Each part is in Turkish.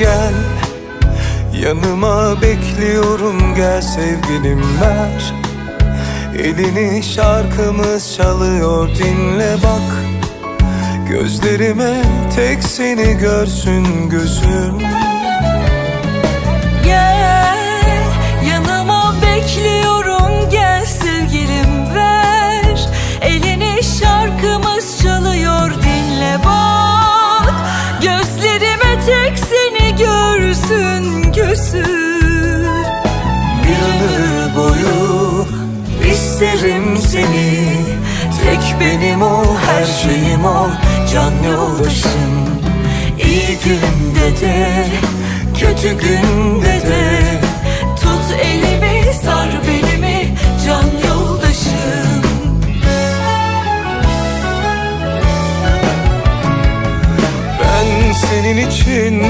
gel. Yanıma bekliyorum gel sevgilim ver. Elini şarkımız çalıyor dinle bak. Gözlerime tek seni görsün gözüm. İsterim seni. Tek benim ol her şeyim ol. Can yoldaşım. İyi günde de kötü günde de. Tut elimi sar belimi can yoldaşım. Ben senin için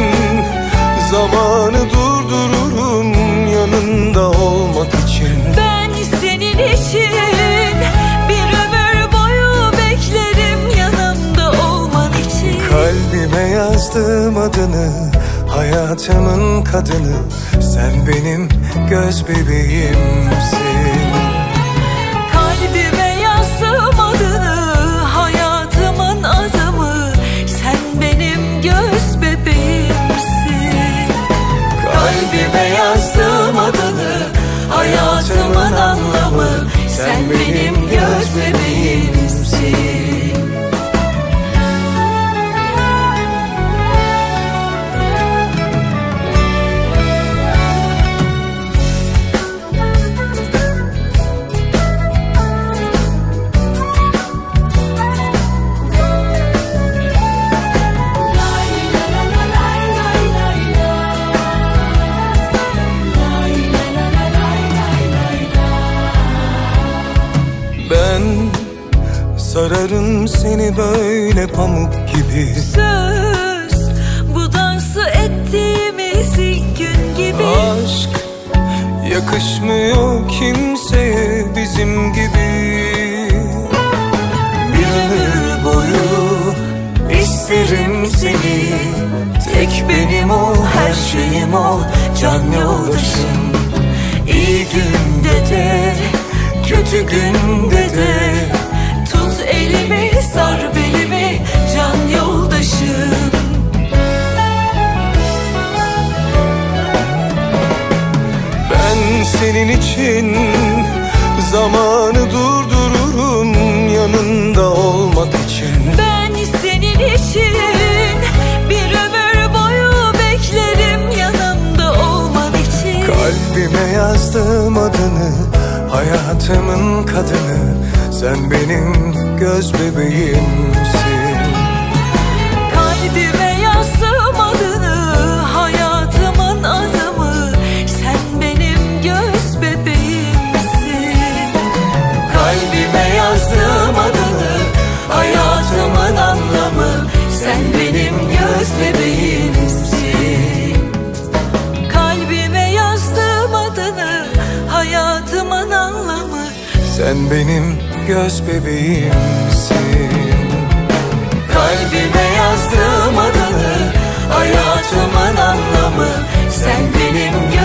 zamanı durdururum Yazdım adını hayatımın kadını. Sen benim göz bebeğimsin sararım seni böyle pamuk gibi. Söz bu dansı ettiğimiz ilk gün gibi. Aşk yakışmıyor kimseye bizim gibi. Bir ömür boyu isterim seni. Tek benim ol her şeyim ol. Can yoldaşım İyi günde de kötü günde senin için zamanı durdururum yanında olmak için. Ben senin için bir ömür boyu beklerim yanımda olman için. Kalbime yazdım adını hayatımın kadını Sen benim göz bebeğimsin Sen benim göz bebeğimsin. Kalbime yazdığım adını Hayatımın anlamı. Sen benim göz